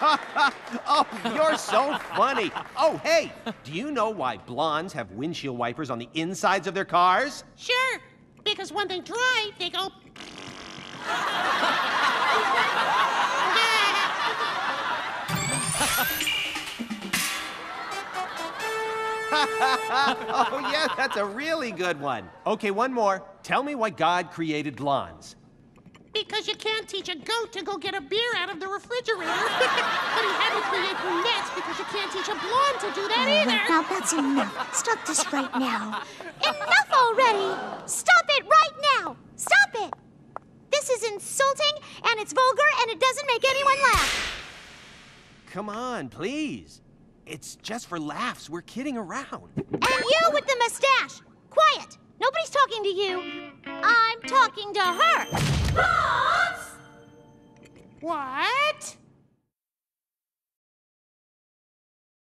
oh, you're so funny. Oh, hey, do you know why blondes have windshield wipers on the insides of their cars? Sure, because when they drive, they go. oh, yeah, that's a really good one. Okay, one more. Tell me why God created blondes. Because you can't teach a goat to go get a beer out of the refrigerator. but he had to create brunettes because you can't teach a blonde to do that either. Now that's enough. Stop this right now. Enough already! Stop it right now! Stop it! This is insulting, and it's vulgar, and it doesn't make anyone laugh. Come on, please. It's just for laughs. We're kidding around. And you with the mustache! Quiet! Nobody's talking to you. I'm talking to her. What?